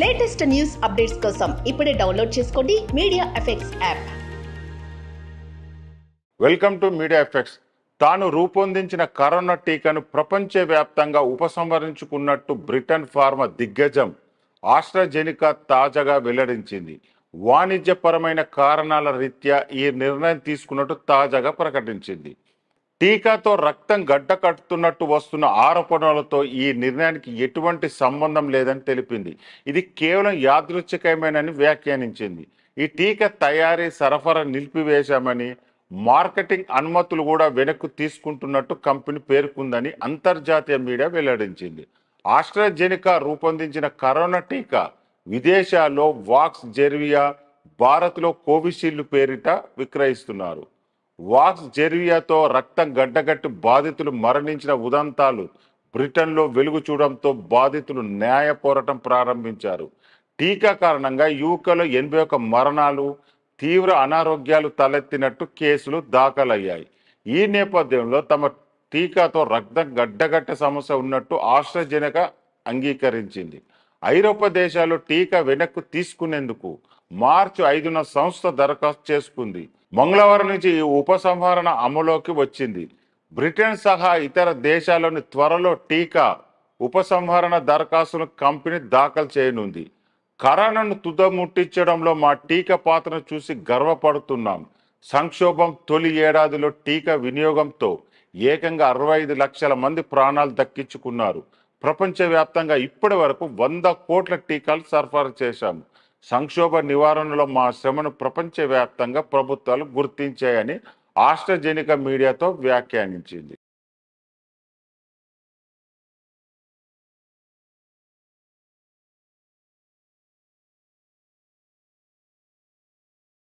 Latest news updates కోసం ఇప్పుడే download చేసుకోండి media effects app. Welcome to media effects. తాను రూపొందించిన కరోనా టీకాను ప్రపంచవ్యాప్తంగా ఉపసంహరించుకున్నట్టు బ్రిటన్ ఫార్మా దిగ్గజం ఆస్ట్రాజెనికా తాజాగా వెల్లడించింది. వాణిజ్యపరమైన కారణాల రీత్యా ఈ నిర్ణయం తీసుకున్నట్టు తాజాగా ప్రకటించింది. టీకాతో రక్తం గడ్డ కట్టుతున్నట్టు వస్తున్న ఆరోపణలతో ఈ నిర్ణయానికి ఎటువంటి సంబంధం లేదని తెలిపింది. ఇది కేవలం యాదృచ్ఛికమేనని వ్యాఖ్యానించింది. ఈ టీకా తయారీ సరఫరా నిలిపివేశామని మార్కెటింగ్ అనుమతులు కూడా వెనక్కు తీసుకుంటున్నట్టు కంపెనీ పేర్కొందని అంతర్జాతీయ మీడియా వెల్లడించింది. ఆస్ట్రాజెనికా రూపొందించిన కరోనా టీకా విదేశాల్లో వాక్స్ జెర్వియా భారత్లో కోవిషీల్డ్ పేరిట విక్రయిస్తున్నారు. వాక్స్ జెర్వియాతో రక్తం గడ్డగట్టి బాధితులు మరణించిన ఉదంతాలు బ్రిటన్లో వెలుగు చూడడంతో బాధితులు న్యాయ పోరాటం ప్రారంభించారు. టీకా కారణంగా యూకేలో ఎనభై ఒక్క మరణాలు తీవ్ర అనారోగ్యాలు తలెత్తినట్టు కేసులు దాఖలయ్యాయి. ఈ నేపథ్యంలో తమ టీకాతో రక్తం గడ్డగట్టే సమస్య ఉన్నట్టు ఆశ్రజనక అంగీకరించింది. ఐరోపా దేశాలు టీకా వెనక్కు తీసుకునేందుకు మార్చి ఐదున సంస్థ దరఖాస్తు చేసుకుంది. మంగళవారం నుంచి ఈ ఉపసంహరణ అమలులోకి వచ్చింది. బ్రిటన్ సహా ఇతర దేశాల్లోని త్వరలో టీకా ఉపసంహరణ దరఖాస్తును కంపెనీ దాఖలు చేయనుంది. కరోనాను తుదముట్టించడంలో మా టీకా పాత్రను చూసి గర్వపడుతున్నాం. సంక్షోభం తొలి ఏడాదిలో టీకా వినియోగంతో ఏకంగా అరవై ఐదు లక్షల మంది ప్రాణాలు దక్కించుకున్నారు. ప్రపంచవ్యాప్తంగా ఇప్పటి వరకు వంద కోట్ల టీకాలు సరఫరా చేశాము. సంక్షోభ నివారణలో మా శ్రమను ప్రపంచవ్యాప్తంగా ప్రభుత్వాలు గుర్తించాయని ఆస్ట్రజెనిక మీడియాతో వ్యాఖ్యానించింది.